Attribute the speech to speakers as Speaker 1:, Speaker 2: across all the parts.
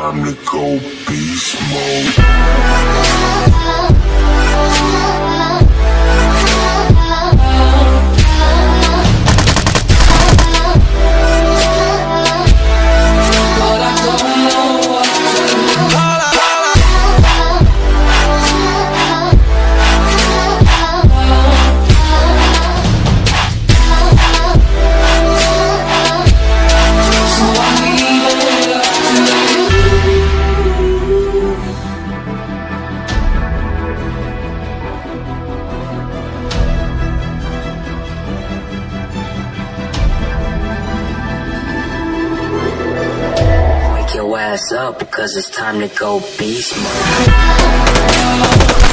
Speaker 1: time to go beast mode.
Speaker 2: Your ass up because it's time to go beast mode.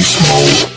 Speaker 2: Mode.